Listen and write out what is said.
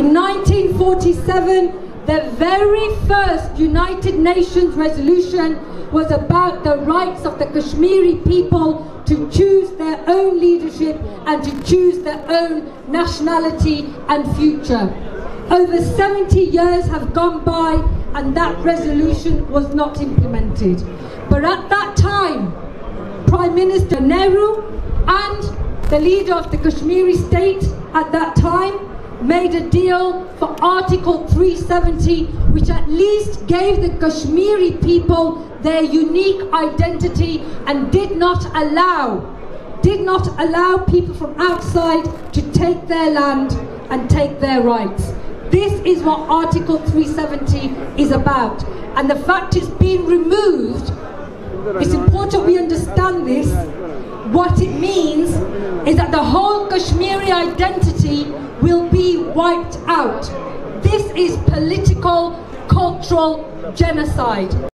In 1947, the very first United Nations resolution was about the rights of the Kashmiri people to choose their own leadership and to choose their own nationality and future. Over 70 years have gone by and that resolution was not implemented. But at that time, Prime Minister Nehru and the leader of the Kashmiri state at that time made a deal for Article 370, which at least gave the Kashmiri people their unique identity and did not allow did not allow people from outside to take their land and take their rights. This is what Article 370 is about. And the fact it's been removed, it's important we understand this. What it means is that the whole Kashmiri identity will wiped out. This is political, cultural genocide.